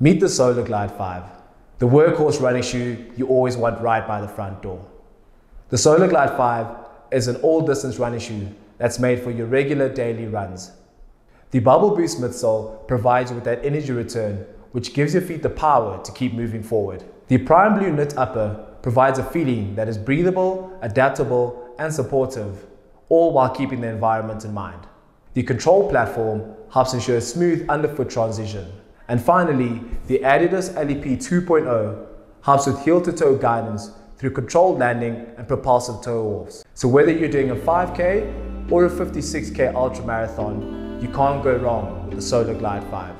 Meet the Solar Glide 5, the workhorse running shoe you always want right by the front door. The Solar Glide 5 is an all-distance running shoe that's made for your regular daily runs. The Bubble Boost midsole provides you with that energy return which gives your feet the power to keep moving forward. The Prime Blue knit upper provides a feeling that is breathable, adaptable and supportive, all while keeping the environment in mind. The control platform helps ensure a smooth underfoot transition. And finally, the Adidas LEP 2.0 helps with heel-to-toe guidance through controlled landing and propulsive toe offs. So whether you're doing a 5K or a 56K ultra marathon, you can't go wrong with the Solar Glide 5.